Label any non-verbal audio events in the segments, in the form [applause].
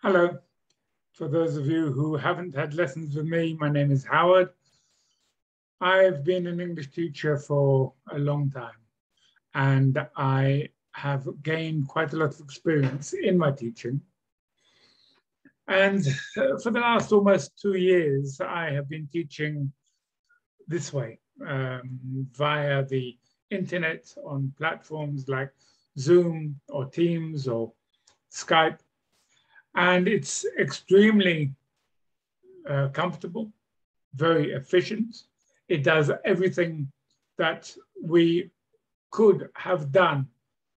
Hello. For those of you who haven't had lessons with me, my name is Howard. I've been an English teacher for a long time and I have gained quite a lot of experience in my teaching. And for the last almost two years, I have been teaching this way um, via the internet on platforms like Zoom or Teams or Skype and it's extremely uh, comfortable, very efficient. It does everything that we could have done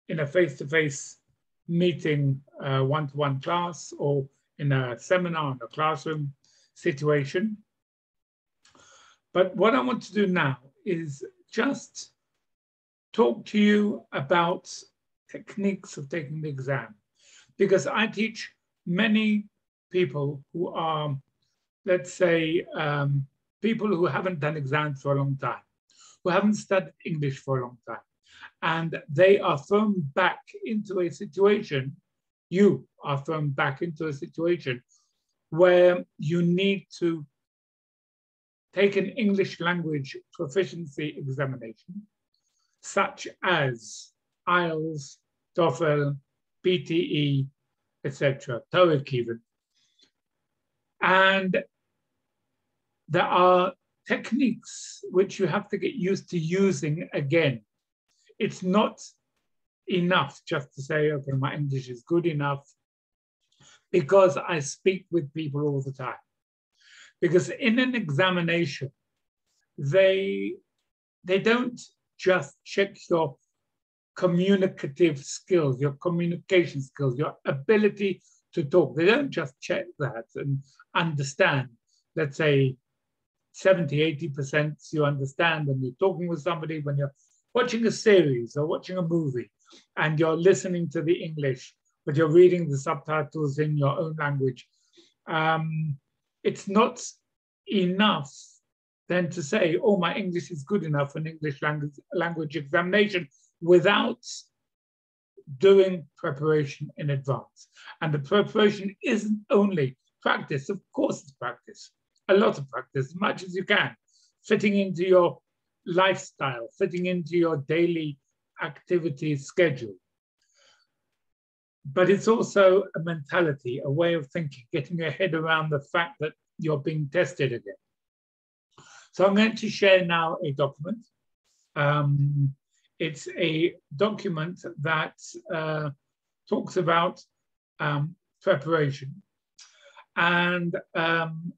in a face-to-face meeting, uh, one-to-one class or in a seminar in a classroom situation. But what I want to do now is just talk to you about techniques of taking the exam because I teach many people who are, let's say, um, people who haven't done exams for a long time, who haven't studied English for a long time, and they are thrown back into a situation, you are thrown back into a situation where you need to take an English language proficiency examination, such as IELTS, TOEFL, PTE, etc., TOEIC even. And there are techniques which you have to get used to using again. It's not enough just to say, okay, my English is good enough because I speak with people all the time. Because in an examination, they, they don't just check your communicative skills, your communication skills, your ability to talk. They don't just check that and understand. Let's say 70, 80% you understand when you're talking with somebody, when you're watching a series or watching a movie and you're listening to the English, but you're reading the subtitles in your own language. Um, it's not enough then to say, oh, my English is good enough for an English language, language examination without doing preparation in advance. And the preparation isn't only practice, of course, it's practice, a lot of practice, as much as you can, fitting into your lifestyle, fitting into your daily activity schedule. But it's also a mentality, a way of thinking, getting your head around the fact that you're being tested again. So I'm going to share now a document. Um, it's a document that uh, talks about um, preparation. And um,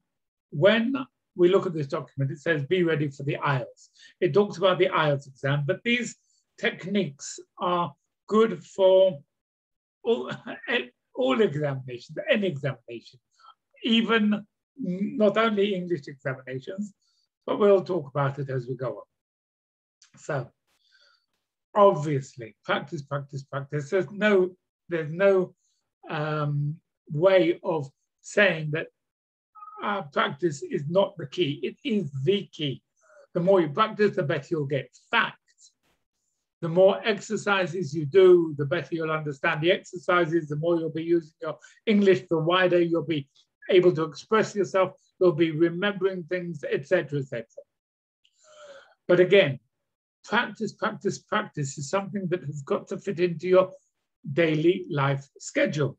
when we look at this document, it says be ready for the IELTS. It talks about the IELTS exam, but these techniques are good for all, [laughs] all examinations, any examination, even not only English examinations, but we'll talk about it as we go on. So obviously practice, practice, practice. There's no, there's no um, way of saying that uh, practice is not the key. It is the key. The more you practice, the better you'll get. Fact. The more exercises you do, the better you'll understand the exercises, the more you'll be using your English, the wider you'll be able to express yourself, you'll be remembering things, etc., etc. But again, practice, practice, practice is something that has got to fit into your daily life schedule.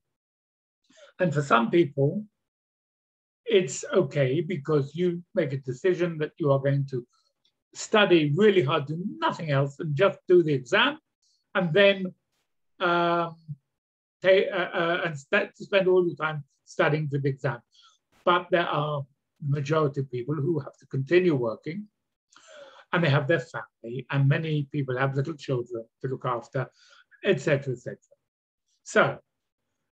And for some people, it's okay because you make a decision that you are going to study really hard, do nothing else, and just do the exam, and then um, take, uh, uh, and spend all your time studying for the exam. But there are majority of people who have to continue working and they have their family, and many people have little children to look after, etc., etc. So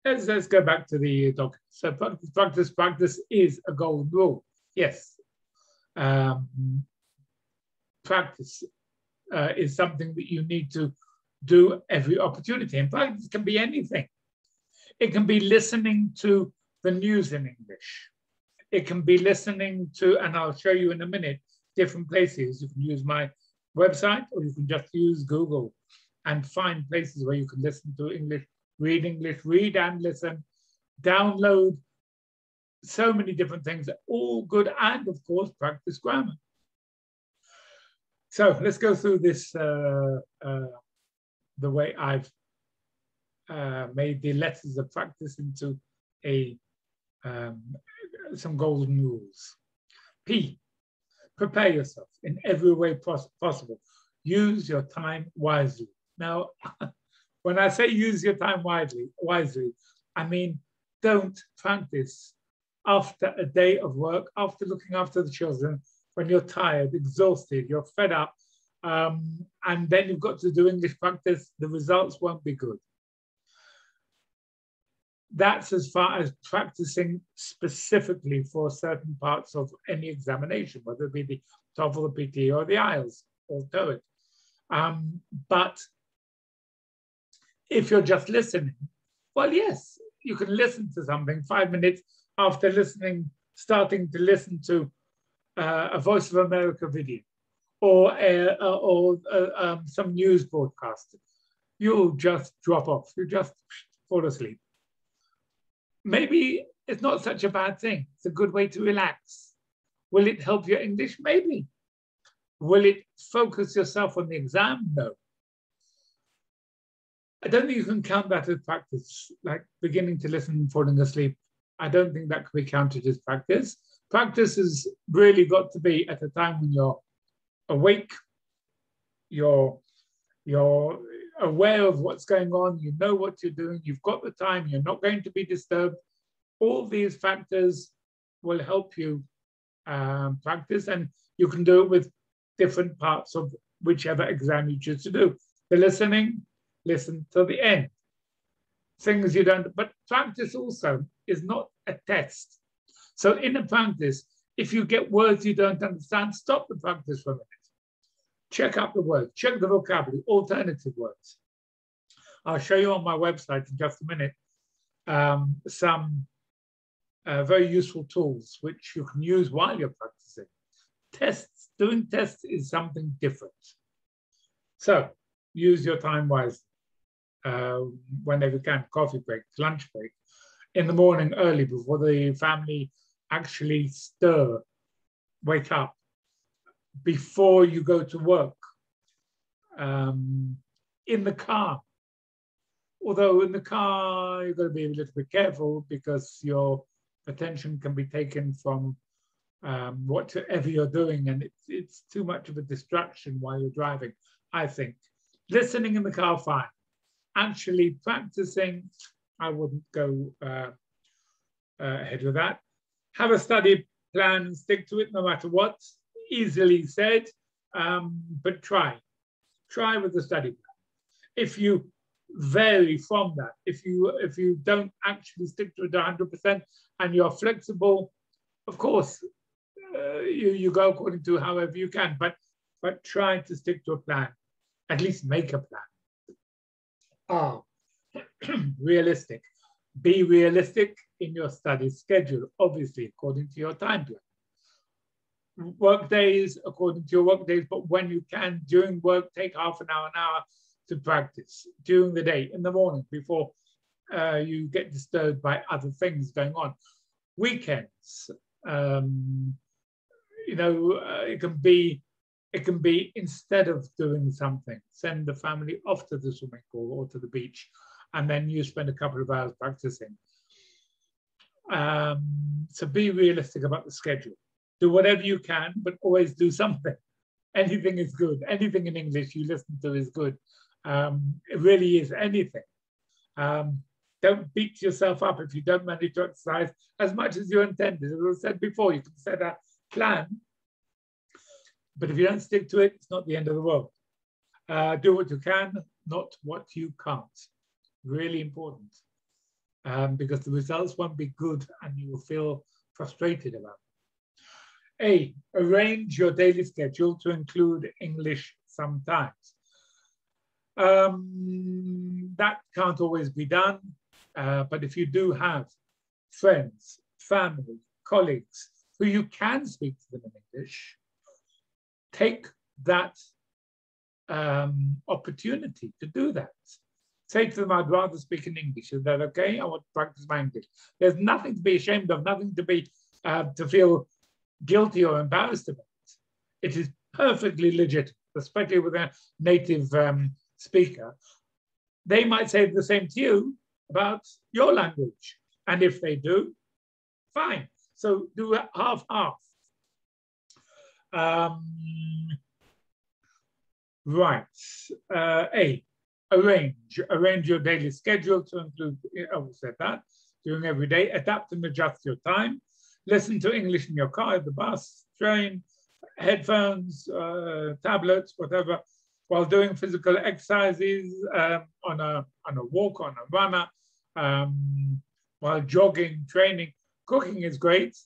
let's, let's go back to the document. So practice, practice, practice is a golden rule. Yes. Um, practice uh, is something that you need to do every opportunity. And practice can be anything. It can be listening to the news in English. It can be listening to, and I'll show you in a minute, different places. You can use my website or you can just use Google and find places where you can listen to English, read English, read and listen download so many different things, all good, and of course, practice grammar. So let's go through this uh, uh, the way I've uh, made the letters of practice into a um, some golden rules. P, prepare yourself in every way pos possible. Use your time wisely. Now, [laughs] when I say use your time wisely, wisely, I mean don't practice after a day of work, after looking after the children, when you're tired, exhausted, you're fed up, um, and then you've got to do English practice, the results won't be good. That's as far as practicing specifically for certain parts of any examination, whether it be the TOEFL, the PT, or the IELTS or TOEIC. Um, but if you're just listening, well, yes, you can listen to something five minutes after listening, starting to listen to uh, a Voice of America video or, a, or uh, um, some news broadcast. You'll just drop off, you just fall asleep. Maybe it's not such a bad thing. It's a good way to relax. Will it help your English? Maybe. Will it focus yourself on the exam? No. I don't think you can count that as practice, like beginning to listen and falling asleep. I don't think that can be counted as practice. Practice has really got to be at a time when you're awake, you're, you're aware of what's going on, you know what you're doing, you've got the time, you're not going to be disturbed. All these factors will help you um, practice, and you can do it with different parts of whichever exam you choose to do. The listening, listen till the end. Things you don't, but practice also is not a test. So in a practice, if you get words you don't understand, stop the practice for a minute. Check out the words, check the vocabulary, alternative words. I'll show you on my website in just a minute um, some uh, very useful tools which you can use while you're practicing. Tests, doing tests is something different. So use your time wisely uh, whenever you can, coffee break, lunch break, in the morning early before the family actually stir, wake up, before you go to work, um, in the car. Although in the car, you've got to be a little bit careful because your attention can be taken from um, whatever you're doing, and it's, it's too much of a distraction while you're driving, I think. Listening in the car, fine actually practicing, I wouldn't go uh, uh, ahead with that. Have a study plan, stick to it no matter what. Easily said, um, but try. Try with the study plan. If you vary from that, if you if you don't actually stick to it 100% and you're flexible, of course, uh, you, you go according to however you can, but but try to stick to a plan. At least make a plan are [clears throat] realistic. Be realistic in your study schedule, obviously, according to your time plan. Work days according to your work days, but when you can, during work, take half an hour, an hour to practice during the day, in the morning, before uh, you get disturbed by other things going on. Weekends, um, you know, uh, it can be it can be instead of doing something, send the family off to the swimming pool or to the beach, and then you spend a couple of hours practicing. Um, so be realistic about the schedule. Do whatever you can, but always do something. [laughs] Anything is good. Anything in English you listen to is good. Um, it really is anything. Um, don't beat yourself up if you don't manage to exercise as much as you intended. As I said before, you can set a plan but if you don't stick to it, it's not the end of the world. Uh, do what you can, not what you can't. Really important. Um, because the results won't be good and you will feel frustrated about it. A, arrange your daily schedule to include English sometimes. Um, that can't always be done, uh, but if you do have friends, family, colleagues who you can speak to them in English, take that um, opportunity to do that. Say to them, I'd rather speak in English. Is that okay? I want to practice my English. There's nothing to be ashamed of, nothing to be uh, to feel guilty or embarrassed about. It. It is perfectly legit, especially with a native um, speaker. They might say the same to you about your language. And if they do, fine. So do half half. Um, right. Uh, A, arrange. Arrange your daily schedule to include, I will say that, doing every day. Adapt and adjust your time. Listen to English in your car, the bus, train, headphones, uh, tablets, whatever, while doing physical exercises um, on, a, on a walk, on a runner, um, while jogging, training. Cooking is great.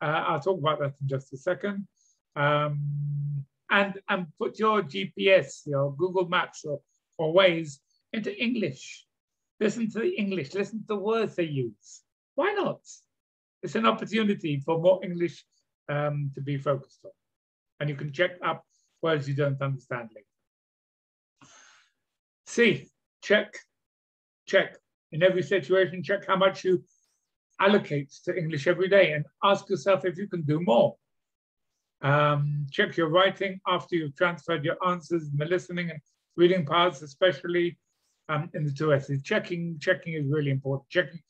Uh, I'll talk about that in just a second. Um, and, and put your GPS, your Google Maps or, or Waze into English. Listen to the English, listen to the words they use. Why not? It's an opportunity for more English um, to be focused on. And you can check up words you don't understand later. C, check, check. In every situation, check how much you allocate to English every day and ask yourself if you can do more. Um, check your writing after you've transferred your answers the listening and reading parts, especially um, in the two essays. Checking, checking is really important. Checking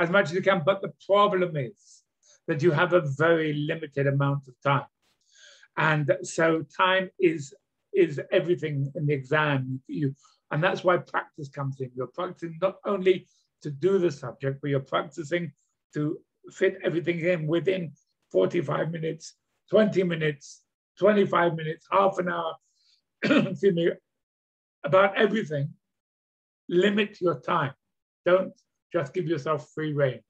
as much as you can, but the problem is that you have a very limited amount of time. And so time is is everything in the exam. You, and that's why practice comes in. You're practicing not only to do the subject, but you're practicing to fit everything in within 45 minutes, 20 minutes, 25 minutes, half an hour, [clears throat] excuse me, about everything. Limit your time. Don't just give yourself free reign.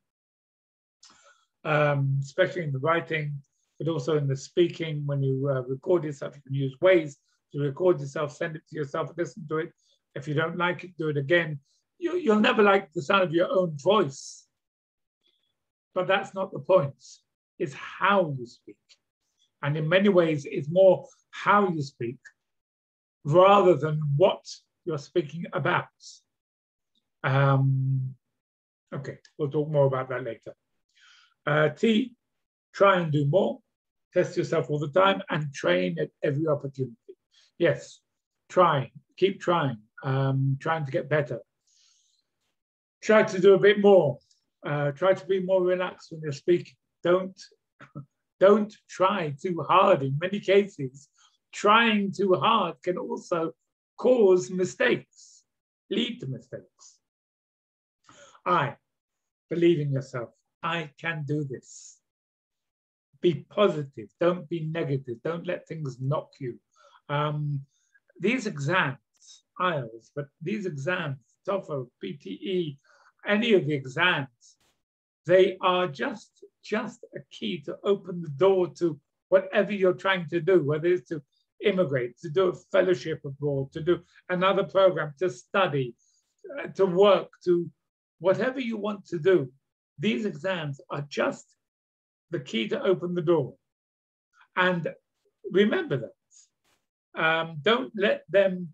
Um, especially in the writing, but also in the speaking. When you uh, record yourself, you can use ways to record yourself, send it to yourself, listen to it. If you don't like it, do it again. You, you'll never like the sound of your own voice. But that's not the point. It's how you speak. And in many ways, it's more how you speak rather than what you're speaking about. Um, okay, we'll talk more about that later. Uh, T, try and do more. Test yourself all the time and train at every opportunity. Yes, try, keep trying, um, trying to get better. Try to do a bit more. Uh, try to be more relaxed when you're speaking. Don't, [laughs] don't try too hard. In many cases, trying too hard can also cause mistakes, lead to mistakes. I believe in yourself. I can do this. Be positive. Don't be negative. Don't let things knock you. Um, these exams, IELTS, but these exams, TOEFL, PTE, any of the exams, they are just, just a key to open the door to whatever you're trying to do, whether it's to immigrate, to do a fellowship abroad, to do another program, to study, uh, to work, to whatever you want to do. These exams are just the key to open the door. And remember that. Um, don't let them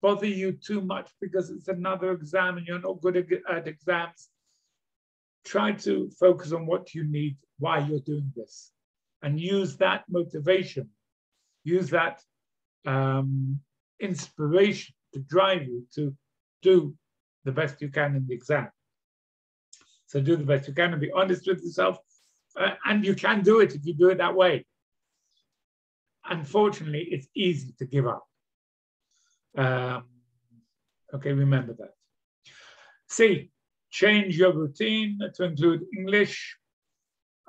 bother you too much because it's another exam and you're not good at, exams. Try to focus on what you need, why you're doing this, and use that motivation, use that um, inspiration to drive you to do the best you can in the exam. So do the best you can and be honest with yourself. Uh, and you can do it if you do it that way. Unfortunately, it's easy to give up. Um, okay, remember that. C, change your routine to include English.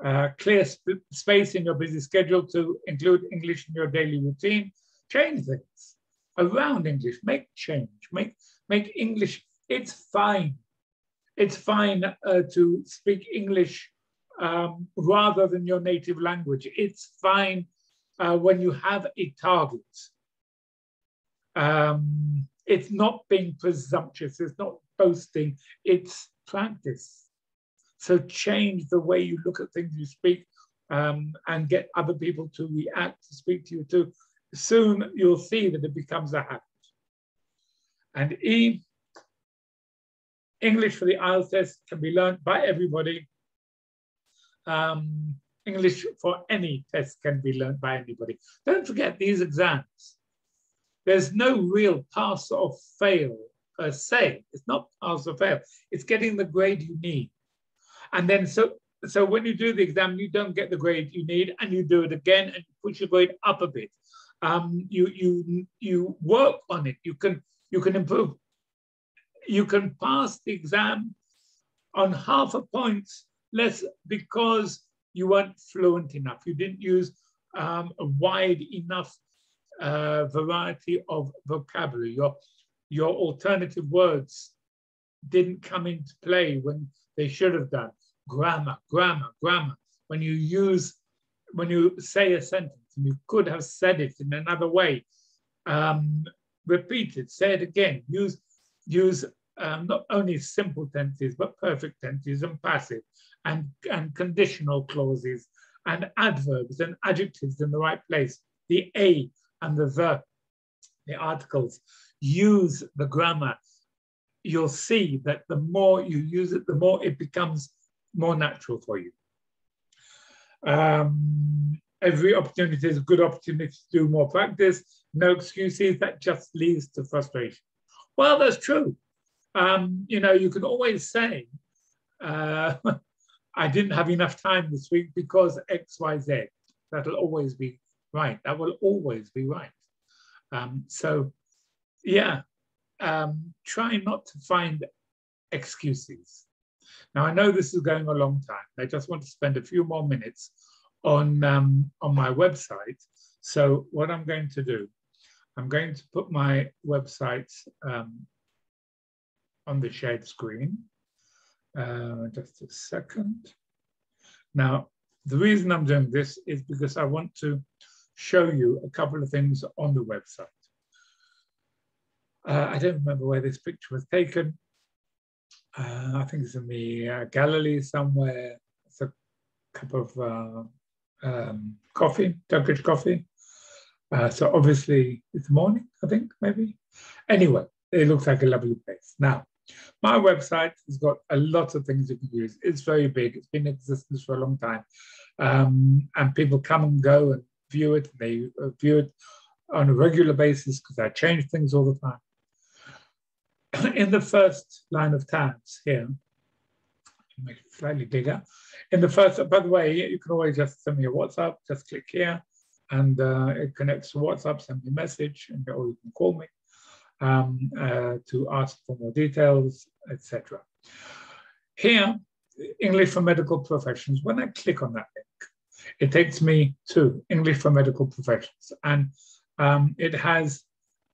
Uh, clear sp space in your busy schedule to include English in your daily routine. Change things around English. Make change. Make make English. It's fine. It's fine uh, to speak English um, rather than your native language. It's fine uh, when you have a target. Um, it's not being presumptuous, it's not boasting, it's practice. So change the way you look at things you speak um, and get other people to react, to speak to you too. Soon you'll see that it becomes a habit. And E, English for the IELTS test can be learned by everybody. Um, English for any test can be learned by anybody. Don't forget these exams. There's no real pass or fail per se. It's not pass or fail. It's getting the grade you need. And then so so when you do the exam, you don't get the grade you need, and you do it again, and you push your grade up a bit. Um, you you you work on it. You can you can improve. You can pass the exam on half a point less because you weren't fluent enough. You didn't use um, a wide enough uh, variety of vocabulary. Your your alternative words didn't come into play when they should have done grammar, grammar, grammar. When you use, when you say a sentence and you could have said it in another way, um, repeat it, say it again, use, use um, not only simple tenses, but perfect tenses and passive and, and conditional clauses and adverbs and adjectives in the right place. The A and the the, the articles, use the grammar. You'll see that the more you use it, the more it becomes more natural for you. Um, every opportunity is a good opportunity to do more practice. No excuses, that just leads to frustration. Well, that's true. Um, you know, you can always say, uh, [laughs] I didn't have enough time this week because X, Y, Z. That'll always be right. That will always be right. Um, so, yeah, um, try not to find excuses. Now, I know this is going a long time. I just want to spend a few more minutes on, um, on my website. So what I'm going to do, I'm going to put my website um, on the shared screen. Uh, just a second. Now, the reason I'm doing this is because I want to show you a couple of things on the website. Uh, I don't remember where this picture was taken. Uh, I think it's in the uh, Galilee somewhere. It's a cup of uh, um, coffee, Turkish coffee. Uh, so obviously it's morning, I think, maybe. Anyway, it looks like a lovely place. Now, my website has got a lot of things you can use. It's very big. It's been in existence for a long time. Um, and people come and go and view it. And They uh, view it on a regular basis because I change things all the time. [clears throat] in the first line of tabs here, make it slightly bigger. In the first, by the way, you can always just send me a WhatsApp, just click here and uh, it connects to WhatsApp, send me a message, and, or you can call me um, uh, to ask for more details, etc. Here, English for medical professions, when I click on that link, it takes me to English for medical professions and um, it has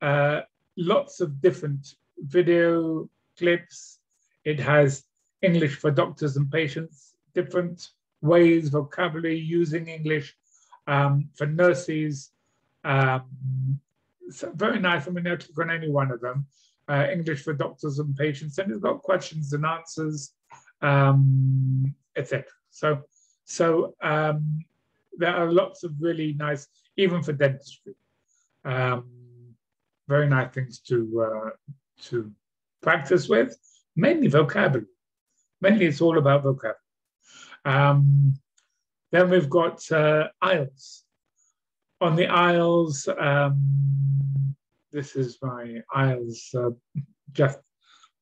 uh, lots of different video clips. It has English for doctors and patients, different ways, vocabulary, using English um, for nurses. Um, so very nice. I mean, I click on any one of them. Uh, English for doctors and patients, and it's got questions and answers, um, etc. So, so um, there are lots of really nice, even for dentistry, um, very nice things to uh, to practice with, mainly vocabulary. Mainly it's all about vocabulary. Then we've got uh, IELTS. On the IELTS, um, this is my IELTS uh, just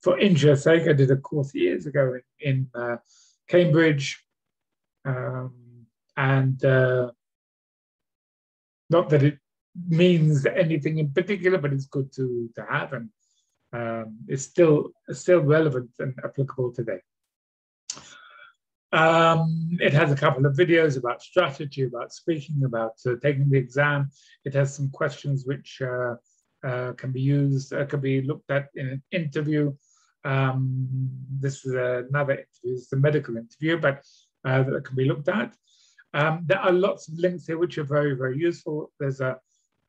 for interest sake. I did a course years ago in, in uh, Cambridge. Um, and uh, not that it means anything in particular, but it's good to, to have. And um, is still still relevant and applicable today. Um, it has a couple of videos about strategy, about speaking, about uh, taking the exam. It has some questions which uh, uh, can be used, uh, can be looked at in an interview. Um, this is another interview, it's a medical interview, but uh, that can be looked at. Um, there are lots of links here which are very, very useful. There's a,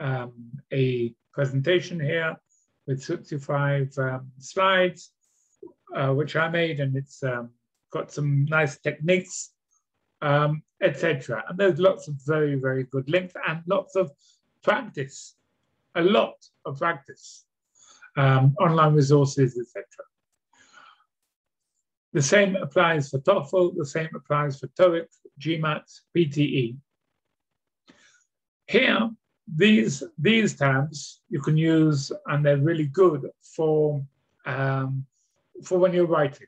um, a presentation here with 65 um, slides, uh, which I made, and it's um, got some nice techniques, um, etc. And there's lots of very, very good links and lots of practice, a lot of practice, um, online resources, etc. The same applies for TOEFL, the same applies for TOEIC, GMAT, PTE. Here, these, these tabs you can use and they're really good for, um, for when you're writing.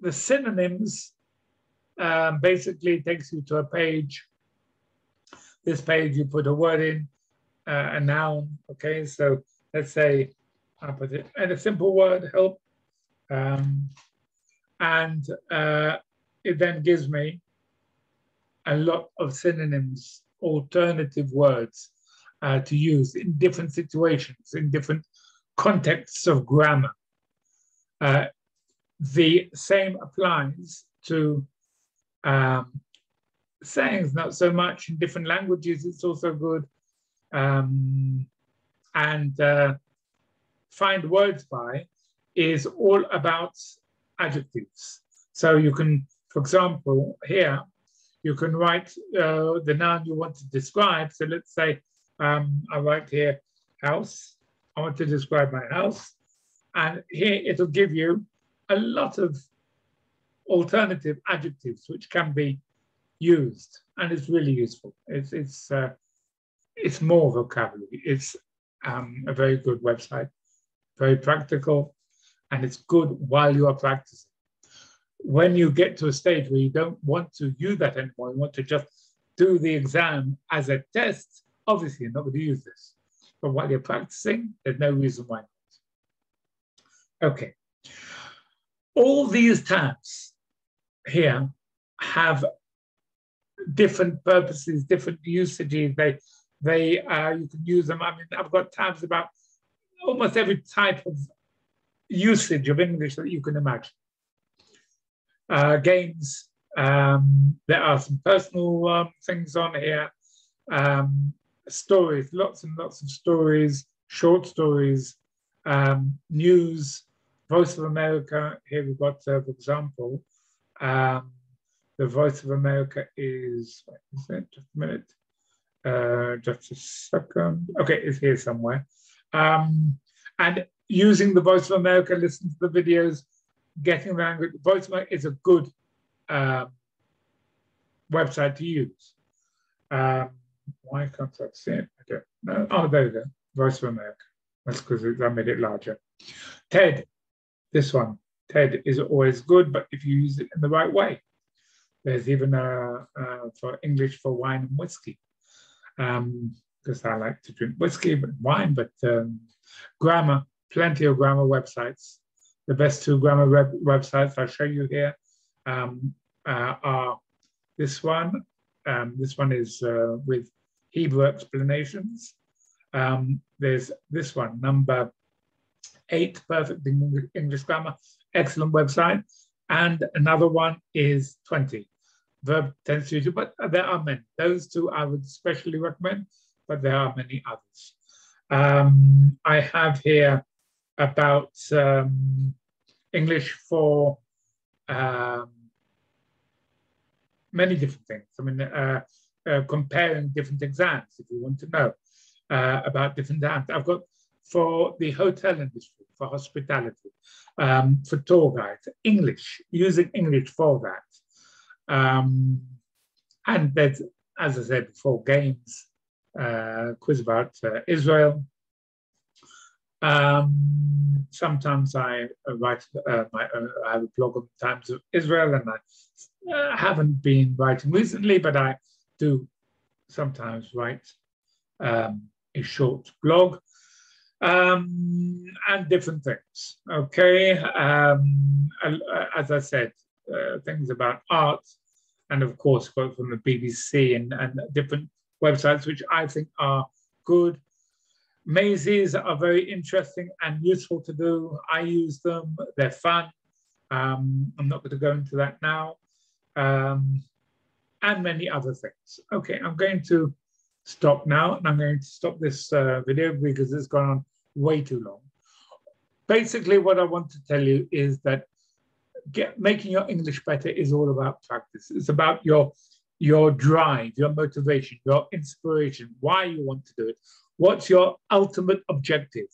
The synonyms um, basically takes you to a page. This page, you put a word in, uh, a noun, okay? So let's say I put it, and a simple word, help. Um, and uh, it then gives me a lot of synonyms, alternative words uh, to use in different situations, in different contexts of grammar. The same applies to um, sayings, not so much in different languages, it's also good. Um, and uh, find words by is all about adjectives. So you can, for example, here, you can write uh, the noun you want to describe. So let's say um, I write here house. I want to describe my house. And here it'll give you a lot of alternative adjectives which can be used. And it's really useful. It's, it's, uh, it's more vocabulary. It's um, a very good website, very practical, and it's good while you are practicing. When you get to a stage where you don't want to use that anymore, you want to just do the exam as a test, obviously you're not going to use this. But while you're practicing, there's no reason why not. Okay. All these tabs here have different purposes, different usages. They, they, uh, you can use them. I mean, I've got tabs about almost every type of usage of English that you can imagine. Uh, games, um, there are some personal um, things on here, um, stories, lots and lots of stories, short stories, um, news, Voice of America. Here we've got, uh, for example, um, the Voice of America is, is it? Just a minute. Uh, just a second. Okay, it's here somewhere. Um, and using the Voice of America, listen to the videos, getting the language. Voice of America is a good uh, website to use. Um, why can't I see it? I don't know. Oh, there we go. Voice of America. That's because I made it larger. TED, this one. TED is always good, but if you use it in the right way. There's even a, a for English for wine and whiskey. Um, because I like to drink whiskey, but wine, but um, grammar, plenty of grammar websites. The best two grammar web websites I'll show you here um, uh, are this one. Um, this one is uh, with Hebrew explanations. Um, there's this one, number eight, perfect English grammar, excellent website. And another one is 20, verb tense future, but there are many. Those two I would especially recommend, but there are many others. Um, I have here about um, English for um, many different things. I mean, uh, uh, comparing different exams, if you want to know uh, about different exams. I've got for the hotel industry, for hospitality, um, for tour guides, English, using English for that. Um, and there's, as I said before, games, uh, quiz about uh, Israel. Um, sometimes I write uh, my, uh, I have a blog on the Times of Israel, and I uh, haven't been writing recently, but I do sometimes write um, a short blog um, and different things. Okay, um, as I said, uh, things about art, and of course, quote from the BBC and, and different websites, which I think are good. Mazes are very interesting and useful to do. I use them, they're fun. Um, I'm not going to go into that now. Um, and many other things. Okay, I'm going to stop now and I'm going to stop this uh, video because it's gone on way too long. Basically, what I want to tell you is that get, making your English better is all about practice. It's about your, your drive, your motivation, your inspiration, why you want to do it. What's your ultimate objective?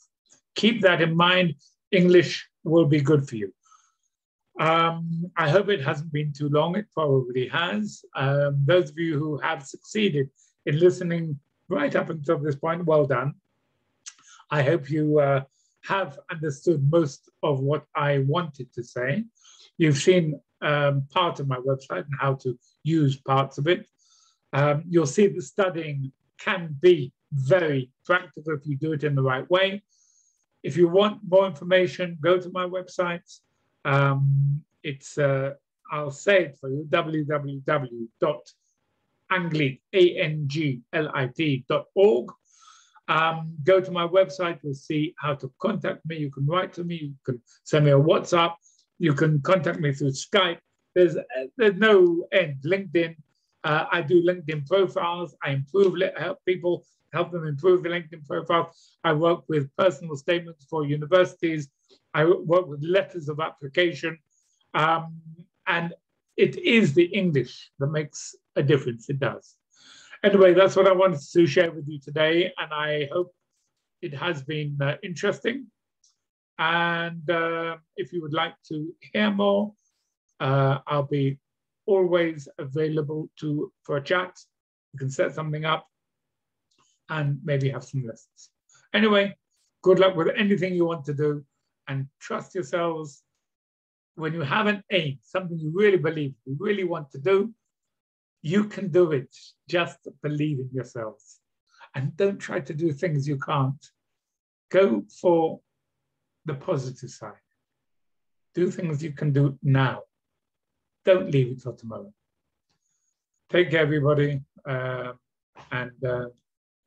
Keep that in mind. English will be good for you. Um, I hope it hasn't been too long. It probably has. Um, those of you who have succeeded in listening right up until this point, well done. I hope you uh, have understood most of what I wanted to say. You've seen um, part of my website and how to use parts of it. Um, you'll see the studying can be very practical if you do it in the right way. If you want more information, go to my website. Um, it's, uh, I'll say it for you, www.anglit.org. Um, go to my website, you'll see how to contact me. You can write to me, you can send me a WhatsApp, you can contact me through Skype. There's, there's no end. LinkedIn, uh, I do LinkedIn profiles. I improve, help people, help them improve their LinkedIn profile. I work with personal statements for universities. I work with letters of application. Um, and it is the English that makes a difference. It does. Anyway, that's what I wanted to share with you today. And I hope it has been uh, interesting. And uh, if you would like to hear more, uh, I'll be always available to for a chat. You can set something up and maybe have some lessons. Anyway, good luck with anything you want to do and trust yourselves. When you have an aim, something you really believe, you really want to do, you can do it. Just believe in yourselves. And don't try to do things you can't. Go for the positive side. Do things you can do now. Don't leave it till tomorrow. Take care, everybody. Uh, and uh,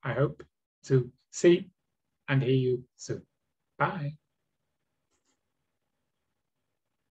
I hope to see and hear you soon. Bye.